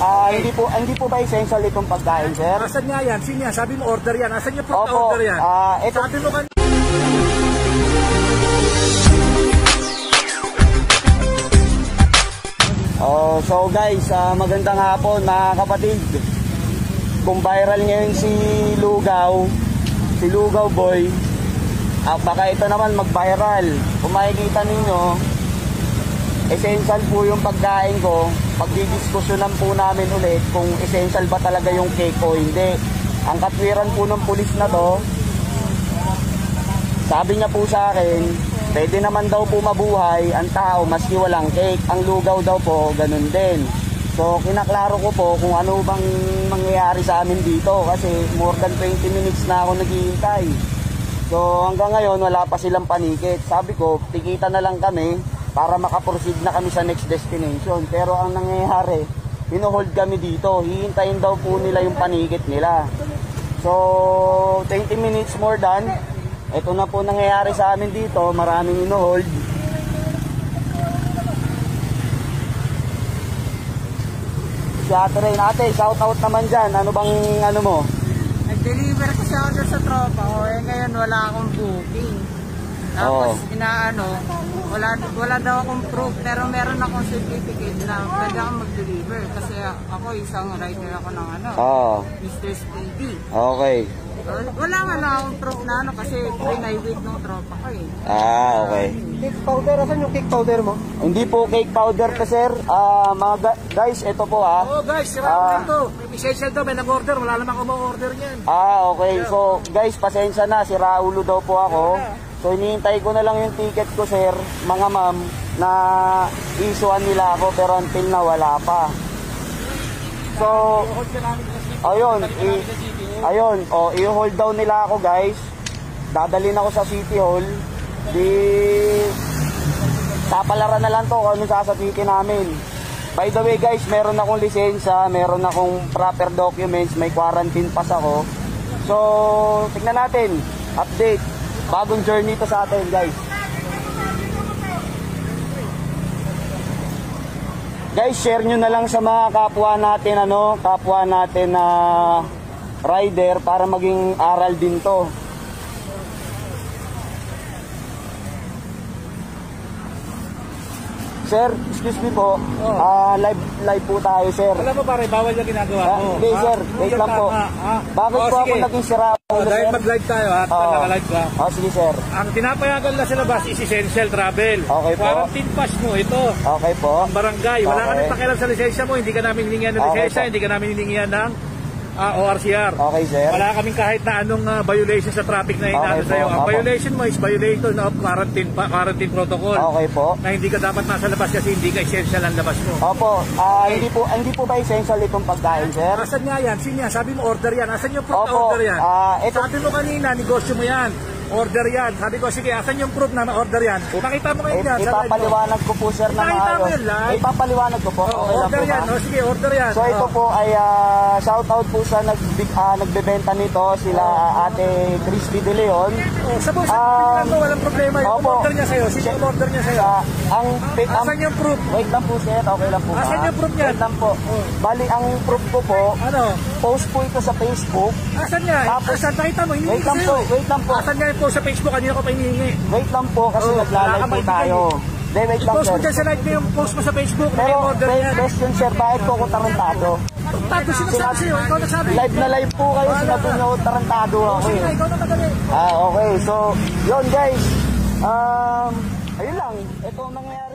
Ah, hindi po hindi po ba essential itong pagkain, sir? Asan nga yan? Sino yan? Sabi mo order yan. Asan yung Opo. order yan? Ah, ito Sabi mo kan Oh, so guys, ah, magandang hapon mga kapatid. Kung viral ngayon si Lugaw, si Lugaw Boy, ah, baka ito naman mag-viral. Kung makikita ninyo, essential po yung pagkain ko. Pagdidiskusyonan po namin ulit kung essential ba talaga yung cake o hindi. Ang katwiran po ng pulis na to, sabi niya po sa akin, pwede naman daw po mabuhay ang tao maski walang cake. Ang lugaw daw po, ganun din. So, kinaklaro ko po kung ano bang mangyayari sa amin dito kasi more than 20 minutes na ako naghihintay. So, hanggang ngayon, wala pa silang panikit. Sabi ko, tikita na lang kami para makaproceed na kami sa next destination. Pero ang nangyayari, pinuhold kami dito. Hihintayin daw po nila yung panikit nila. So, 20 minutes more than, ito na po nangyayari sa amin dito. Maraming inuhold. Si Ate Rain, shout out naman dyan. Ano bang ano mo? Nag-deliver kasi doon sa tropa ko. Eh ngayon wala akong booking. Tapos Oo. inaano, wala, wala daw akong proof pero meron akong certificate na pwede akong mag-deliver. Kasi ako isang rider ako ng ano, Oo. Mr. Speedy. Okay. Uh, wala nga na akong proof na ano kasi pinay-wait ng tropa ko eh. Ah, okay. Cake powder. Asan yung cake powder mo? Hindi po cake powder to sir. Ah, mga ga- guys, ito po ah. Oh guys, sira ko ito. Essential daw, may nag-order. Wala naman ako ma-order niyan. Ah, okay. So, guys, pasensya na. Si Raulo daw po ako. So, hinihintay ko na lang yung ticket ko, sir, mga ma'am, na isuan nila ako pero until na wala pa. So, ayun, i- ayun, oh, i-hold down nila ako, guys. Dadalhin ako sa City Hall. Di papalaran na lang to kung ano sasabihin namin. By the way guys, meron akong lisensya, meron akong proper documents, may quarantine pass ako. So, tignan natin, update. Bagong journey to sa atin guys. Guys, share nyo na lang sa mga kapwa natin, ano, kapwa natin na rider para maging aral din to. Sir, excuse me po. Ah, live live po tayo, sir. Alam mo pare, bawal yung ginagawa Ah, mo. hindi, Ha? sir. Wait Yung lang po. tama, ha? Bakit Oh, po ako sige. naging sira Oh, ulo, dahil sir? mag-live tayo ha, Oo. naka-live ka. Oh, sige, sir. Ang tinapayagan na sa labas is essential travel. Okay po. Quarantine pass mo, ito. Okay po. Ang barangay. Wala Okay. kami pakialam sa lisensya mo. Hindi ka namin hiningihan ng Okay lisensya. po. Hindi ka namin hiningihan ng ah, ORCR. Okay, sir. Wala kaming kahit na anong ah, violation sa traffic na inaano Okay sa'yo. Ang Opo. violation mo is violation of quarantine, pa, quarantine protocol. Okay po. Na hindi ka dapat nasa labas kasi hindi ka essential ang labas mo. Opo, ah, hindi po hindi po ba essential itong pagkain, sir? Asan nga yan? Sino yan? Sabi mo order yan. Asan yung na Opo, order yan? ah, ito- Sabi mo kanina, negosyo mo yan. Order yan. Sabi ko, sige, asan yung proof na na-order yan? Pakita mo ngayon yan. sa live mo. ipapaliwanag ko po, sir, na Ipakita mo maayos. yun live. Ipapaliwanag ko po. Oh, Okay lang order yan. ba? Oh, sige, order yan. So ito Oh. po ay ah, shout out po sa nag ah, nagbebenta nito sila ah, Ate Crispy De Leon. Oh, sa boss, Um, mo, walang problema. Yung opo. order niya sa'yo. Yung order niya sa'yo? Sa ang pi- ang Asan yung proof? Wait lang po sir, okay lang po. Asan ma'am. yung proof niyan? Wait lang po. Bali ang proof ko po, Ano? Post po ito sa Facebook. Asan niya? Tapos- Asan? Nakita mo, hinihingi Wait lang po, wait lang po. Asan niya yung post sa Facebook? Kanina ko pa hinihingi. Wait lang po kasi Oh, naglalay po tayo. Hindi, wait lang I-post sir. mo dyan sa live mo yung post mo sa Facebook. na Pero yung order may niya. question sir, bakit po ako tarantado? Tato, sinasabi sa'yo. Ikaw nagsabi. Live na live po kayo, sinabi niyo ako tarantado ako eh. na, ikaw na madali. Ah, okay. So, yun guys. Um, ayun lang. Ito ang nangyayari.